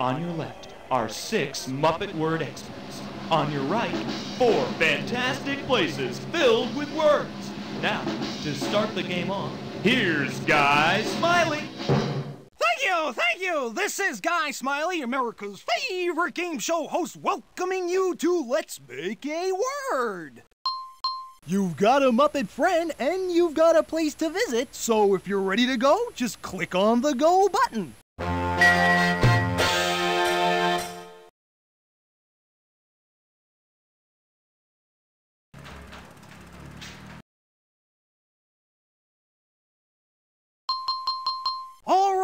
On your left are six Muppet word experts. On your right, four fantastic places filled with words. Now, to start the game off, here's Guy Smiley. Thank you, thank you. This is Guy Smiley, America's favorite game show host, welcoming you to Let's Make a Word. You've got a Muppet friend and you've got a place to visit, so if you're ready to go, just click on the go button.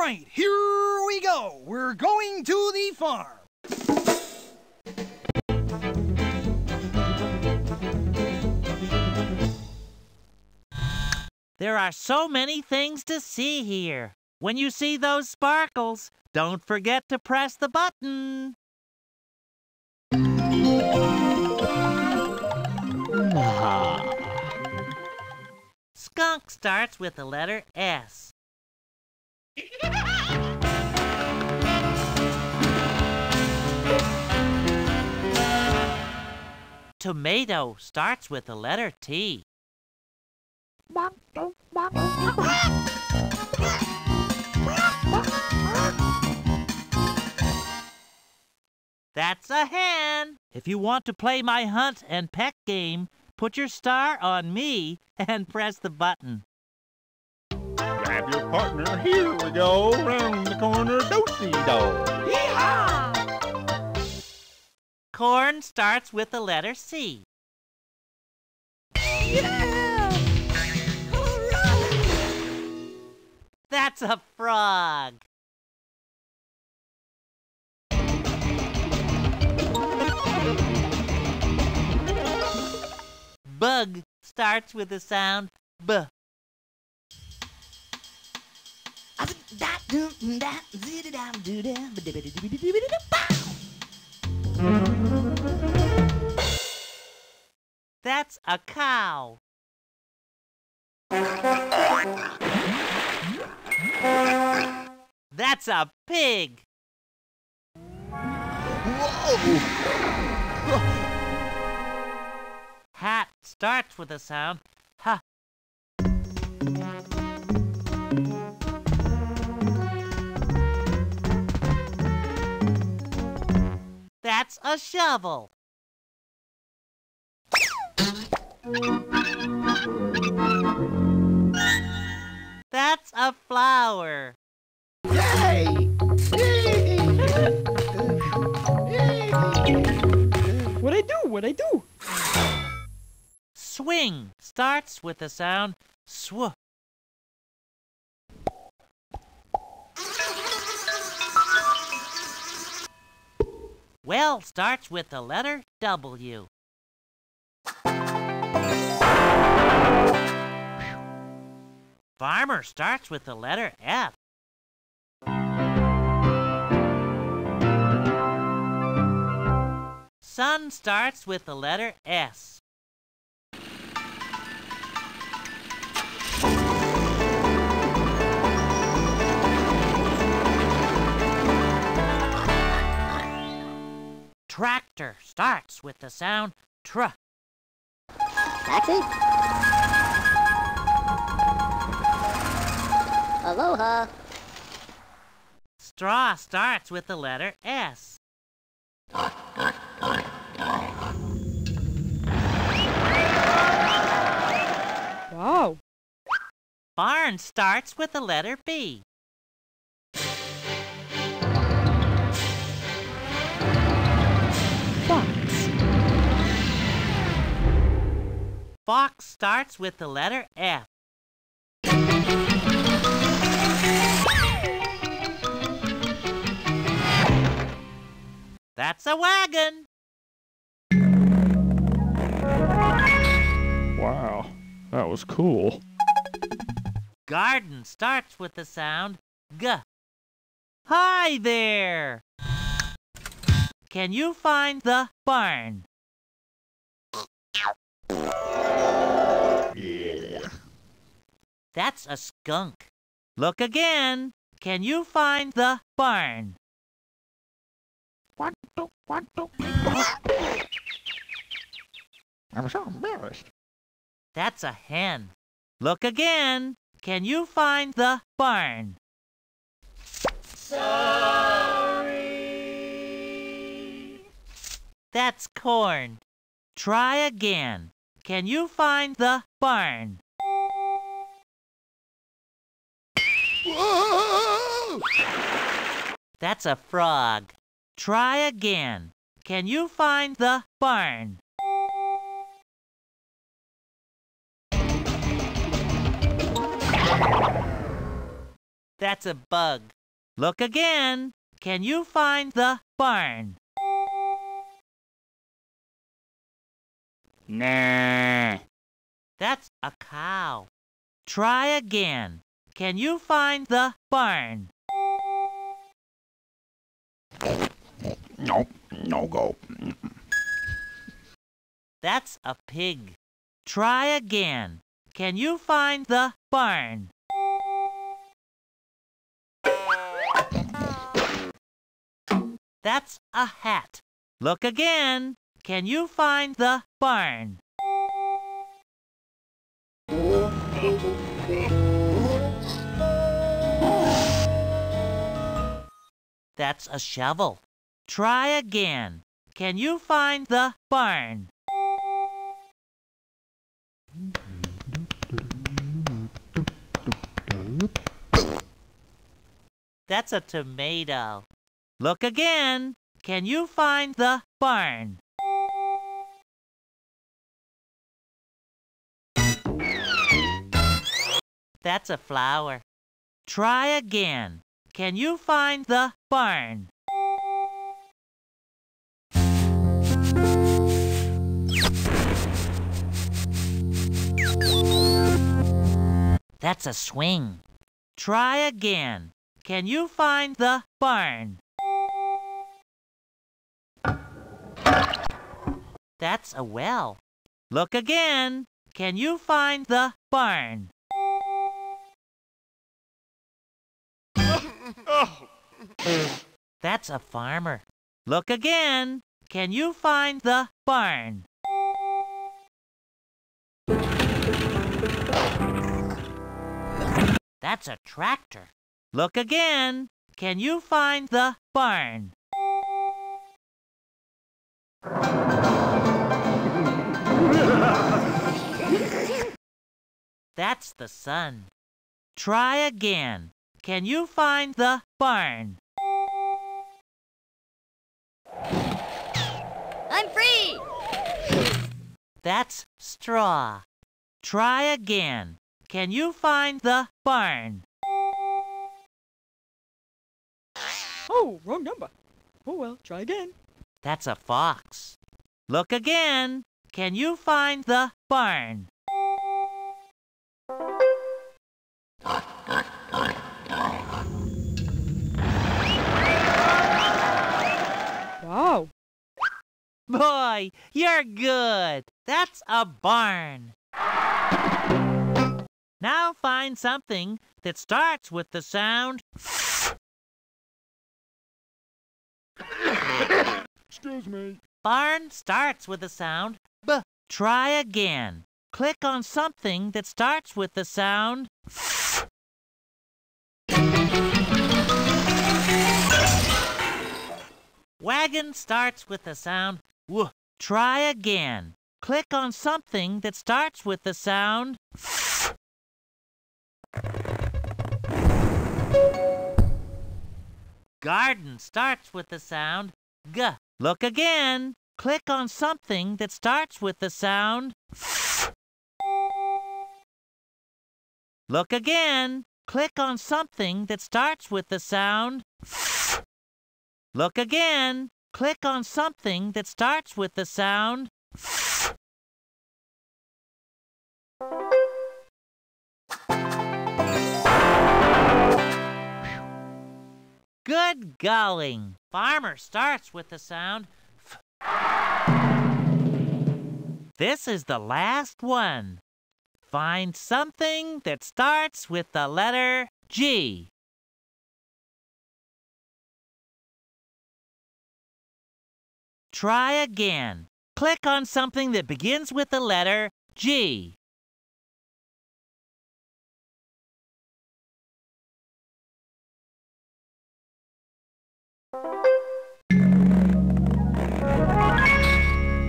Right, here we go. We're going to the farm. There are so many things to see here. When you see those sparkles, don't forget to press the button. Ah. Skunk starts with the letter S. Tomato starts with the letter T. That's a hen. If you want to play my hunt and peck game, put your star on me and press the button. Grab your partner, here we go, round the corner, do-si-do. Corn starts with the letter C. That's a frog. Bug starts with the sound B. That's a cow. That's a pig. Hat starts with a sound ha. A shovel. That's a flower. What I do? What I do? Swing starts with the sound sw. Well starts with the letter W. Farmer starts with the letter F. Sun starts with the letter S. Tractor starts with the sound tr. Taxi? Aloha. Straw starts with the letter S. Wow. Barn starts with the letter B. Fox starts with the letter F. That's a wagon. Wow, that was cool. Garden starts with the sound G. Hi there. Can you find the barn? That's a skunk. Look again. Can you find the barn? What the, what the? I'm so embarrassed. That's a hen. Look again. Can you find the barn? Sorry. That's corn. Try again. Can you find the barn? That's a frog. Try again. Can you find the barn? That's a bug. Look again. Can you find the barn? Nah. That's a cow. Try again. Can you find the barn? No, No go. That's a pig. Try again. Can you find the barn? That's a hat. Look again. Can you find the barn? That's a shovel. Try again. Can you find the barn? That's a tomato. Look again. Can you find the barn? That's a flower. Try again. Can you find the barn? That's a swing. Try again. Can you find the barn? That's a well. Look again. Can you find the barn? That's a farmer. Look again. Can you find the barn? That's a tractor. Look again. Can you find the barn? That's the sun. Try again. Can you find the barn? I'm free! That's straw. Try again. Can you find the barn? Oh, wrong number. Oh well, try again. That's a fox. Look again. Can you find the barn? Wow. Boy, you're good. That's a barn. Now find something that starts with the sound Excuse me. barn starts with the sound b. Try again. Click on something that starts with the sound Wagon starts with the sound w. Try again. Click on something that starts with the sound Garden starts with the sound g. Look again. Click on something that starts with the sound Look again. Click on something that starts with the sound Look again. Click on something that starts with the sound Good going. Farmer starts with the sound This is the last one. Find something that starts with the letter G. Try again. Click on something that begins with the letter G.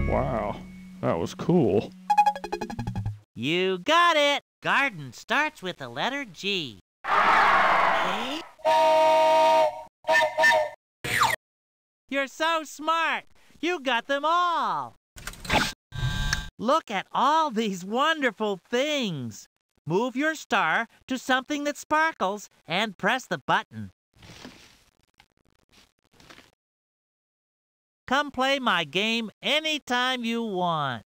Wow, that was cool. You got it! Garden starts with the letter G. You're so smart! You got them all! Look at all these wonderful things! Move your star to something that sparkles and press the button. Come play my game anytime you want.